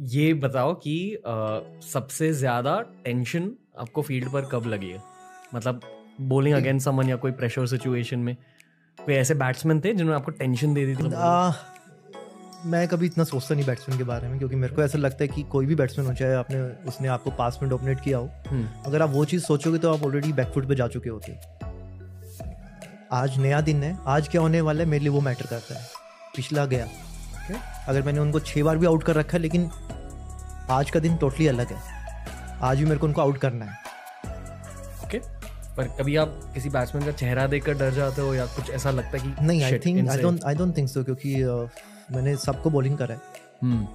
ये बताओ कि अ, सबसे ज़्यादा टेंशन आपको फ़ील्ड पर कब लगी है? मतलब बोलिंग अगेंस्ट समन या कोई प्रेशर सिचुएशन में? कोई ऐसे बैट्समैन थे जिन्होंने आपको टेंशन दे दी थी आ, मैं कभी इतना सोचता नहीं बैट्समैन के बारे में क्योंकि मेरे को ऐसा लगता है कि कोई भी बैट्समैन हो चाहे आपने उसने आपको पास में डोमिनेट किया हो हम्म, अगर आप वो चीज़ सोचोगे तो आप ऑलरेडी बैकफुट पे जा चुके होते। आज नया दिन है आज क्या होने वाला है मेरे लिए वो मैटर करता है। पिछला गया Okay. अगर मैंने उनको छः बार भी आउट कर रखा है लेकिन आज का दिन टोटली अलग है। आज भी मेरे को उनको आउट करना है। ओके पर कभी आप किसी बैट्समैन का चेहरा देखकर डर जाते हो या कुछ ऐसा लगता है कि नहीं I think I don't I don't think so क्योंकि अ, मैंने सबको बॉलिंग करा है। हम्म।